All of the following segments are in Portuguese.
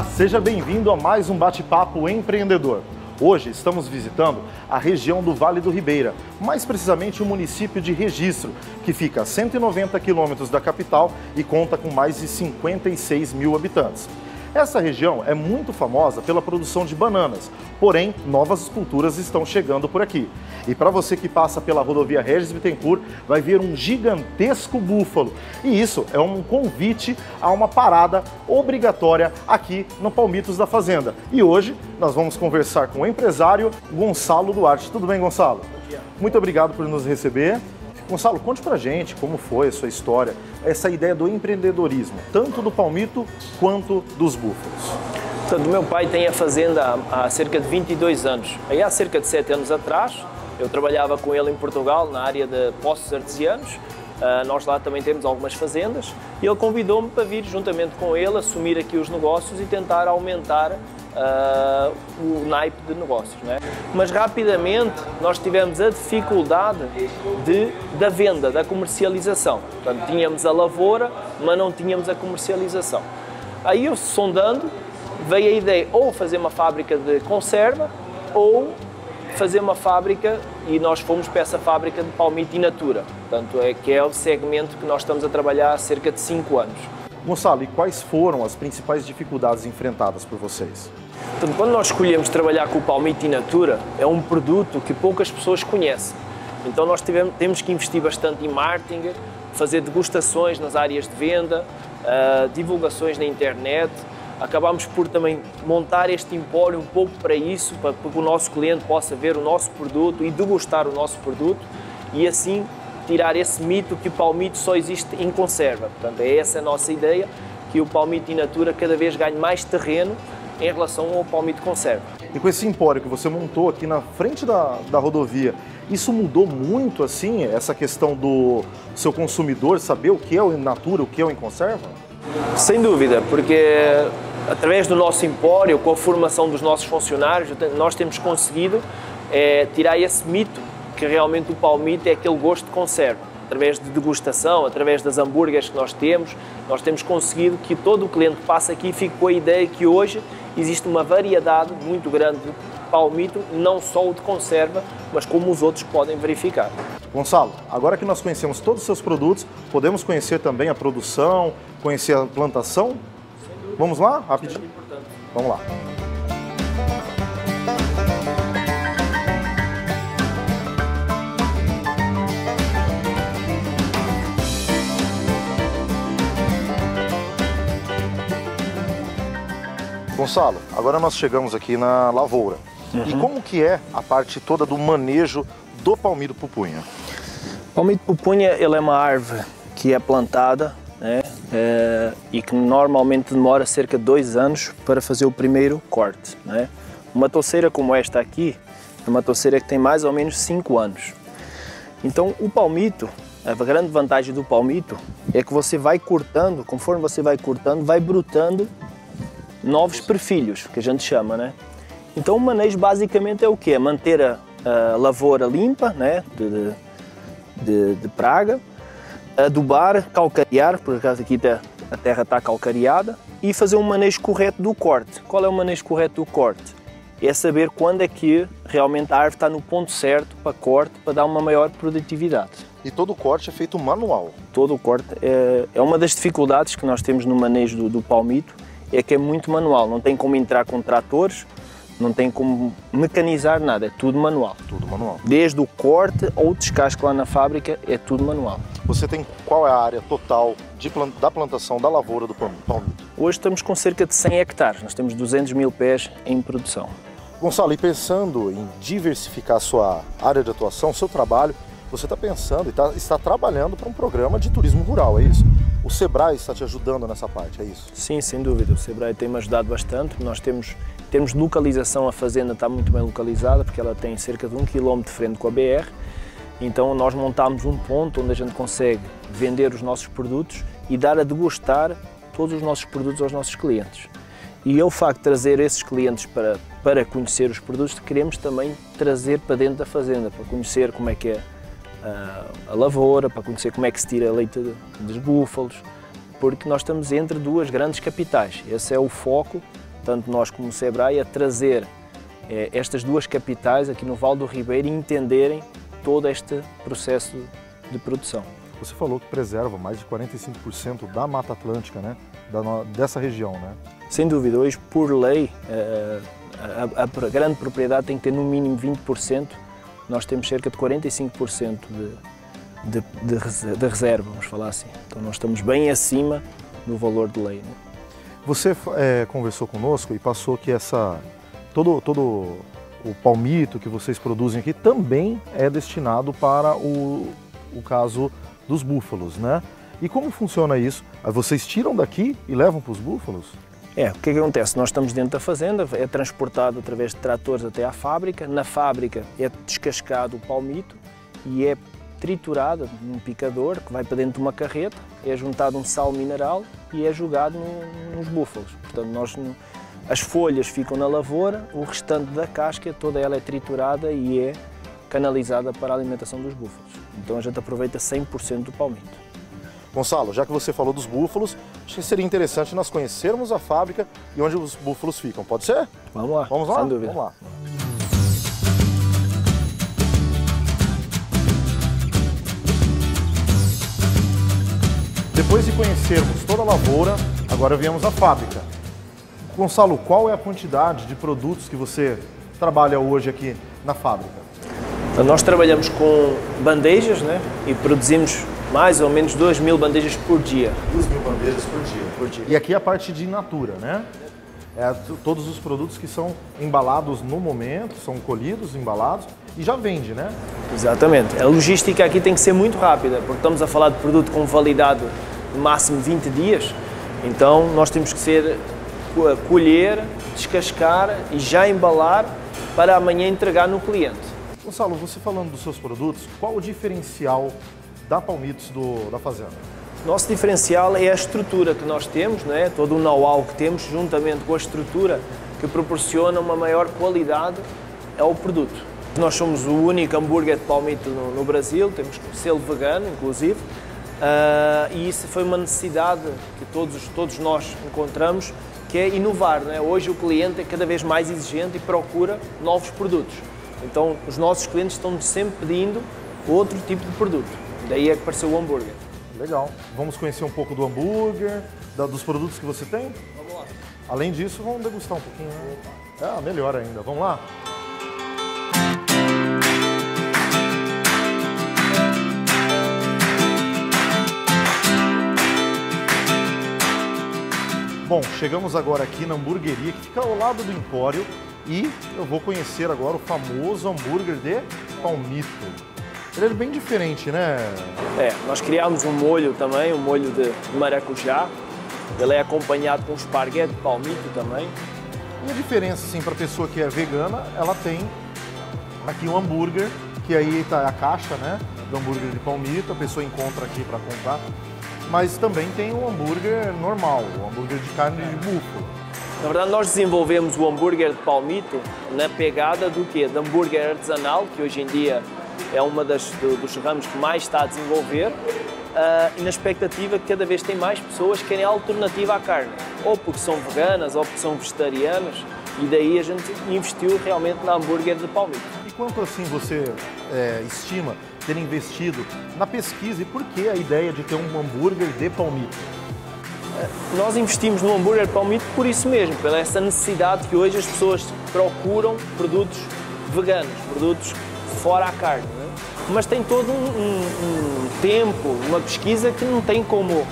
Olá, seja bem-vindo a mais um bate-papo empreendedor. Hoje estamos visitando a região do Vale do Ribeira, mais precisamente o município de Registro, que fica a 190 quilômetros da capital e conta com mais de 56 mil habitantes. Essa região é muito famosa pela produção de bananas, porém novas culturas estão chegando por aqui. E para você que passa pela rodovia Regis Bittencourt, vai ver um gigantesco búfalo. E isso é um convite a uma parada obrigatória aqui no Palmitos da Fazenda. E hoje nós vamos conversar com o empresário Gonçalo Duarte. Tudo bem, Gonçalo? Muito obrigado por nos receber. Gonçalo, conte pra gente como foi a sua história, essa ideia do empreendedorismo, tanto do palmito quanto dos búfalos. Portanto, meu pai tem a fazenda há cerca de 22 anos. Aí há cerca de 7 anos atrás, eu trabalhava com ele em Portugal, na área de poços artesianos. Uh, nós lá também temos algumas fazendas e ele convidou-me para vir juntamente com ele assumir aqui os negócios e tentar aumentar uh, o naipe de negócios. Né? Mas rapidamente nós tivemos a dificuldade de, da venda, da comercialização. Portanto, tínhamos a lavoura, mas não tínhamos a comercialização. Aí eu sondando, veio a ideia ou fazer uma fábrica de conserva ou fazer uma fábrica e nós fomos para essa fábrica de palmito in natura. Portanto, é que é o segmento que nós estamos a trabalhar há cerca de 5 anos. Gonçalo, e quais foram as principais dificuldades enfrentadas por vocês? Portanto, quando nós escolhemos trabalhar com o palmito in natura, é um produto que poucas pessoas conhecem. Então nós tivemos, temos que investir bastante em marketing, fazer degustações nas áreas de venda, uh, divulgações na internet. Acabamos por também montar este empório um pouco para isso, para, para que o nosso cliente possa ver o nosso produto e degustar o nosso produto e assim tirar esse mito que o palmito só existe em conserva. Portanto, é essa a nossa ideia, que o palmito in natura cada vez ganhe mais terreno em relação ao palmito conserva. E com esse empório que você montou aqui na frente da, da rodovia, isso mudou muito, assim, essa questão do seu consumidor saber o que é o in natura, o que é o em conserva? Sem dúvida, porque através do nosso empório, com a formação dos nossos funcionários, nós temos conseguido é, tirar esse mito que realmente o palmito é aquele gosto de conserva. Através de degustação, através das hambúrgueres que nós temos, nós temos conseguido que todo o cliente que passa aqui fique com a ideia que hoje existe uma variedade muito grande de palmito, não só o de conserva, mas como os outros podem verificar. Gonçalo, agora que nós conhecemos todos os seus produtos, podemos conhecer também a produção, conhecer a plantação? Vamos lá? Rapidinho? Vamos lá. Gonçalo, agora nós chegamos aqui na lavoura. Uhum. E como que é a parte toda do manejo do palmito pupunha? O palmito pupunha ele é uma árvore que é plantada né, é, e que normalmente demora cerca de dois anos para fazer o primeiro corte. Né? Uma toceira como esta aqui é uma toceira que tem mais ou menos cinco anos. Então o palmito, a grande vantagem do palmito é que você vai cortando, conforme você vai cortando, vai brotando novos perfilhos, que a gente chama, né? Então o manejo basicamente é o quê? Manter a, a lavoura limpa, né? De, de, de, praga, adubar, calcarear, por acaso aqui a terra está calcareada, e fazer um manejo correto do corte. Qual é o manejo correto do corte? É saber quando é que realmente a árvore está no ponto certo para corte, para dar uma maior produtividade. E todo o corte é feito manual? Todo o corte é, é uma das dificuldades que nós temos no manejo do, do palmito, é que é muito manual, não tem como entrar com tratores, não tem como mecanizar nada, é tudo manual. Tudo manual. Desde o corte ou descasque lá na fábrica, é tudo manual. Você tem qual é a área total de, da plantação da lavoura do palmito? Hoje estamos com cerca de 100 hectares, nós temos 200 mil pés em produção. Gonçalo, e pensando em diversificar a sua área de atuação, seu trabalho, você está pensando e tá, está trabalhando para um programa de turismo rural, é isso? O Sebrae está te ajudando nessa parte, é isso? Sim, sem dúvida. O Sebrae tem-me ajudado bastante. Nós temos, em termos de localização, a fazenda está muito bem localizada, porque ela tem cerca de um quilómetro de frente com a BR. Então nós montámos um ponto onde a gente consegue vender os nossos produtos e dar a degustar todos os nossos produtos aos nossos clientes. E é o facto de trazer esses clientes para, para conhecer os produtos, queremos também trazer para dentro da fazenda, para conhecer como é que é a, a lavoura, para conhecer como é que se tira leite dos búfalos, porque nós estamos entre duas grandes capitais. Esse é o foco, tanto nós como o Sebrae, a trazer é, estas duas capitais aqui no Val do Ribeiro e entenderem todo este processo de produção. Você falou que preserva mais de 45% da Mata Atlântica, né? Da, dessa região, né? Sem dúvida, hoje por lei eh, a, a, grande propriedade tem que ter no mínimo 20%, nós temos cerca de 45% de, de, de, de, reserva, vamos falar assim. Então nós estamos bem acima do valor de lei. Né? Você é, conversou conosco e passou que essa todo, todo o palmito que vocês produzem aqui também é destinado para o, o caso dos búfalos, né? E como funciona isso? Vocês tiram daqui e levam para os búfalos? É, o que, é que acontece? Nós estamos dentro da fazenda, é transportado através de tratores até à fábrica. Na fábrica é descascado o palmito e é triturado num picador que vai para dentro de uma carreta, é juntado um sal mineral e é jogado no, nos búfalos. Portanto, nós, as folhas ficam na lavoura, o restante da casca, toda ela é triturada e é canalizada para a alimentação dos búfalos. Então a gente aproveita 100% do palmito. Gonçalo, já que você falou dos búfalos, acho que seria interessante nós conhecermos a fábrica e onde os búfalos ficam. Pode ser? Vamos lá. Vamos lá? Sem dúvida. Vamos lá. Depois de conhecermos toda a lavoura, agora viemos à fábrica. Gonçalo, qual é a quantidade de produtos que você trabalha hoje aqui na fábrica? Nós trabalhamos com bandejas né? e produzimos mais ou menos 2 mil bandejas por dia. 2 mil bandejas por dia. por dia. E aqui é a parte de natura, né? É todos os produtos que são embalados no momento, são colhidos, embalados e já vende, né? Exatamente. A logística aqui tem que ser muito rápida, porque estamos a falar de produto com validade de máximo 20 dias, então nós temos que ser colher, descascar e já embalar para amanhã entregar no cliente. Gonçalo, você falando dos seus produtos, qual o diferencial da Palmitos do, da Fazenda? Nosso diferencial é a estrutura que nós temos, não é? todo o know-how que temos, juntamente com a estrutura que proporciona uma maior qualidade ao produto. Nós somos o único hambúrguer de palmito no, no Brasil, temos selo vegano, inclusive, uh, e isso foi uma necessidade que todos, todos nós encontramos, que é inovar. Não é? Hoje o cliente é cada vez mais exigente e procura novos produtos. Então, os nossos clientes estão sempre pedindo outro tipo de produto. Daí é que apareceu o hambúrguer. Legal. Vamos conhecer um pouco do hambúrguer, da, dos produtos que você tem? Vamos lá. Além disso, vamos degustar um pouquinho. Né? Ah, melhor ainda. Vamos lá? Bom, chegamos agora aqui na hamburgueria que fica ao lado do Empório e eu vou conhecer agora o famoso hambúrguer de palmito. Ele é bem diferente, né? É, nós criámos um molho também, um molho de maracujá. Ele é acompanhado com esparguete de palmito também. E a diferença, assim, para a pessoa que é vegana, ela tem aqui um hambúrguer, que aí está a caixa, né? Do hambúrguer de palmito, a pessoa encontra aqui para comprar mas também tem o hambúrguer normal, o hambúrguer de carne de búfalo. Na verdade, nós desenvolvemos o hambúrguer de palmito na pegada do quê? De hambúrguer artesanal, que hoje em dia é uma das do, dos ramos que mais está a desenvolver, uh, e na expectativa que cada vez tem mais pessoas que querem alternativa à carne, ou porque são veganas, ou porque são vegetarianas, e daí a gente investiu realmente na hambúrguer de palmito. Quanto assim você é, estima ter investido na pesquisa e por que a ideia de ter um hambúrguer de palmito? É, nós investimos no hambúrguer palmito por isso mesmo, pela essa necessidade que hoje as pessoas procuram produtos veganos, produtos fora a carne. Né? Mas tem todo um, um, um, tempo, uma pesquisa que não tem como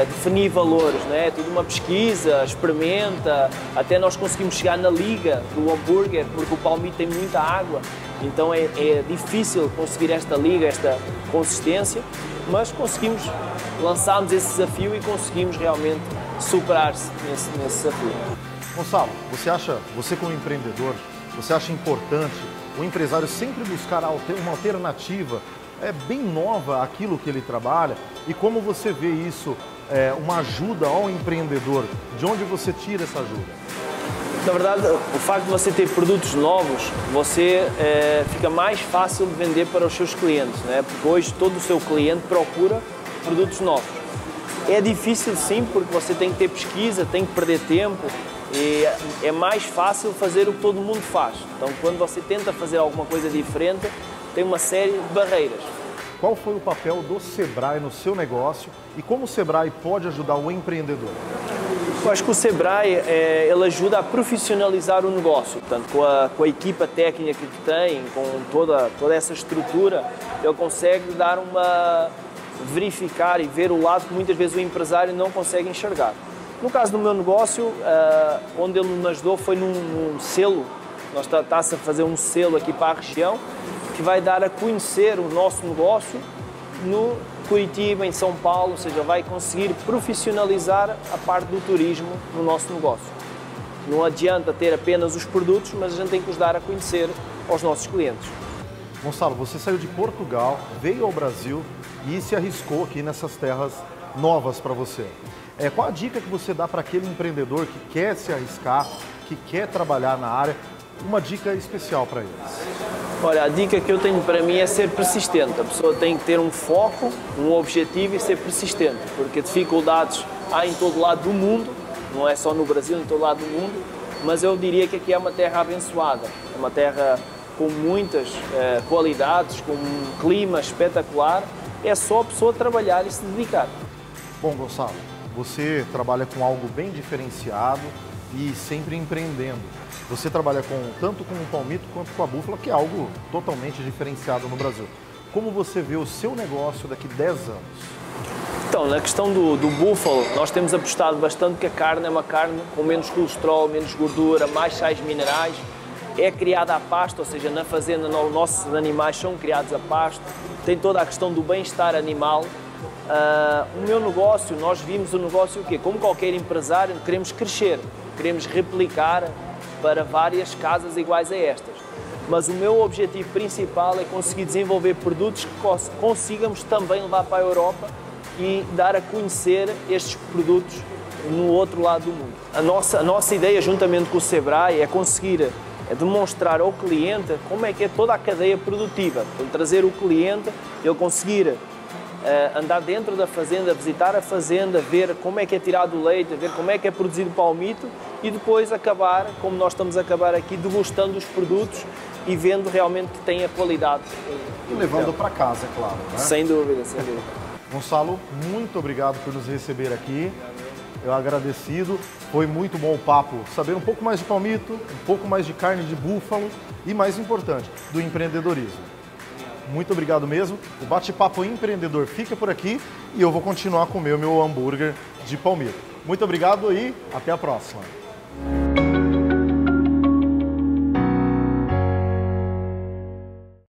definir valores, é? Tudo uma pesquisa, experimenta, até nós conseguimos chegar na liga do hambúrguer, porque o palmito tem muita água, então é, é difícil conseguir esta liga, esta consistência, mas conseguimos, lançámos esse desafio e conseguimos realmente superar-se nesse, nesse desafio. Gonçalo, você acha, você como empreendedor, você acha importante o empresário sempre buscar uma alternativa? É bem nova aquilo que ele trabalha? E como você vê isso, é, uma ajuda ao empreendedor, de onde você tira essa ajuda? Na verdade, o facto de você ter produtos novos, você é, fica mais fácil de vender para os seus clientes, né? porque hoje todo o seu cliente procura produtos novos. É difícil sim, porque você tem que ter pesquisa, tem que perder tempo e é mais fácil fazer o que todo mundo faz. Então, quando você tenta fazer alguma coisa diferente, tem uma série de barreiras. Qual foi o papel do Sebrae no seu negócio e como o Sebrae pode ajudar o empreendedor? Eu acho que o Sebrae é, ele ajuda a profissionalizar o negócio, portanto, com a, com a equipa técnica que tem, com toda, toda essa estrutura, ele consegue dar uma verificar e ver o lado que muitas vezes o empresário não consegue enxergar. No caso do meu negócio, uh, onde ele nos ajudou foi num, num selo, nós está-se a fazer um selo aqui para a região, que vai dar a conhecer o nosso negócio no Curitiba, em São Paulo, ou seja, vai conseguir profissionalizar a parte do turismo no nosso negócio. Não adianta ter apenas os produtos, mas a gente tem que os dar a conhecer aos nossos clientes. Gonçalo, você saiu de Portugal, veio ao Brasil e se arriscou aqui nessas terras novas para você. É, qual a dica que você dá para aquele empreendedor que quer se arriscar, que quer trabalhar na área? Uma dica especial para eles. Olha, a dica que eu tenho para mim é ser persistente. A pessoa tem que ter um foco, um objetivo e ser persistente, porque dificuldades há em todo lado do mundo, não é só no Brasil, em todo lado do mundo, mas eu diria que aqui é uma terra abençoada, é uma terra com muitas eh, qualidades, com um clima espetacular. É só a pessoa trabalhar e se dedicar. Bom, Gonçalo, você trabalha com algo bem diferenciado e sempre empreendendo. Você trabalha com tanto com o palmito quanto com a búfala, que é algo totalmente diferenciado no Brasil. Como você vê o seu negócio daqui 10 anos? Então, na questão do, do búfalo, nós temos apostado bastante que a carne é uma carne com menos colesterol, menos gordura, mais sais minerais. É criada a pasto, ou seja, na fazenda os nossos animais são criados a pasto. Tem toda a questão do bem-estar animal. Uh, o meu negócio, nós vimos o negócio o quê? Como qualquer empresário, queremos crescer, queremos replicar para várias casas iguais a estas. Mas o meu objetivo principal é conseguir desenvolver produtos que consigamos também levar para a Europa e dar a conhecer estes produtos no outro lado do mundo. A nossa, a nossa ideia, juntamente com o Sebrae, é conseguir é demonstrar ao cliente como é que é toda a cadeia produtiva. Trazer o cliente, ele conseguir uh, andar dentro da fazenda, visitar a fazenda, ver como é que é tirado o leite, ver como é que é produzido o palmito e depois acabar, como nós estamos a acabar aqui, degustando os produtos e vendo realmente que tem a qualidade. E levando para casa, é claro. Né? Sem dúvida, sem dúvida. Gonçalo, muito obrigado por nos receber aqui. Eu agradecido. Foi muito bom o papo, saber um pouco mais de palmito, um pouco mais de carne de búfalo e, mais importante, do empreendedorismo. Muito obrigado mesmo. O bate-papo empreendedor fica por aqui e eu vou continuar a comer o meu hambúrguer de palmito. Muito obrigado e até a próxima.